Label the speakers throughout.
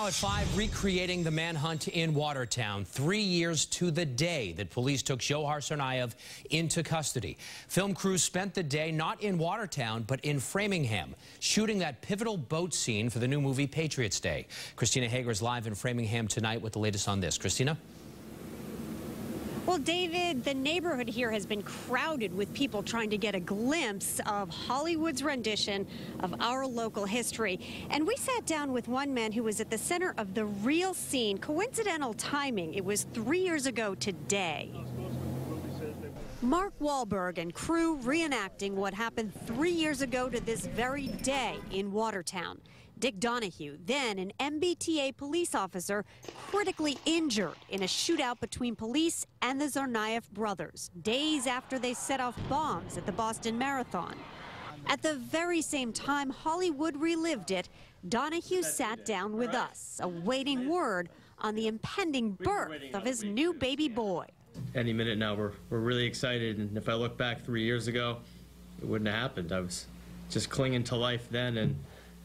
Speaker 1: Now at 5, recreating the manhunt in Watertown. Three years to the day that police took Dzhokhar Tsarnaev into custody. Film crews spent the day not in Watertown, but in Framingham, shooting that pivotal boat scene for the new movie Patriots Day. Christina Hager is live in Framingham tonight with the latest on this. Christina?
Speaker 2: Well, David, the neighborhood here has been crowded with people trying to get a glimpse of Hollywood's rendition of our local history. And we sat down with one man who was at the center of the real scene. Coincidental timing. It was three years ago today. Mark Wahlberg and crew reenacting what happened three years ago to this very day in Watertown. Dic Donohue, then an MBTA police officer, critically injured in a shootout between police and the Tsarnaev brothers, days after they set off bombs at the Boston Marathon. At the very same time Hollywood relived it, Donohue sat down with us, awaiting word on the impending birth of his new baby boy.
Speaker 3: Any minute now, we're, we're really excited. And if I look back three years ago, it wouldn't have happened. I was just clinging to life then, and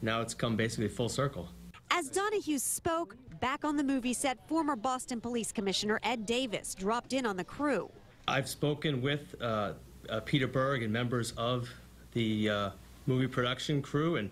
Speaker 3: now it's come basically full circle.
Speaker 2: As Donohue spoke, back on the movie set, former Boston Police Commissioner Ed Davis dropped in on the crew.
Speaker 3: I've spoken with uh, uh, Peter Berg and members of the uh, movie production crew, and,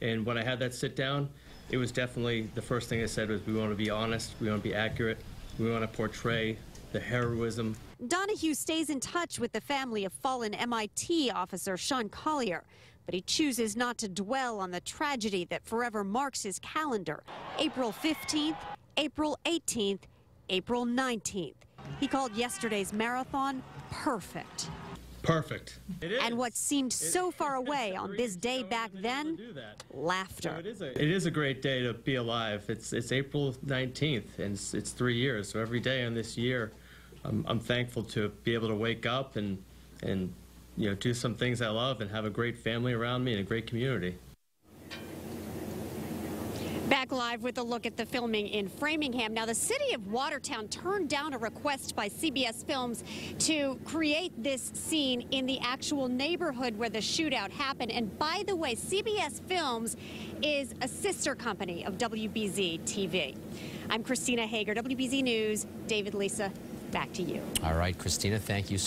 Speaker 3: and when I had that sit down, it was definitely the first thing I said was we want to be honest, we want to be accurate, we want to portray the heroism.
Speaker 2: Donohue stays in touch with the family of fallen MIT officer Sean Collier, but he chooses not to dwell on the tragedy that forever marks his calendar. April 15th, April 18th, April 19th. He called yesterday's marathon perfect.
Speaker 3: Perfect.
Speaker 2: And what seemed so far away on this day back then, laughter.
Speaker 3: It is, a, it is a great day to be alive. It's, it's April 19th, and it's, it's three years. So every day on this year, I'm, I'm thankful to be able to wake up and, and you know, do some things I love and have a great family around me and a great community.
Speaker 2: Back live with a look at the filming in Framingham. Now, the city of Watertown turned down a request by CBS Films to create this scene in the actual neighborhood where the shootout happened. And by the way, CBS Films is a sister company of WBZ TV. I'm Christina Hager, WBZ News. David, Lisa, back to you.
Speaker 1: All right, Christina, thank you so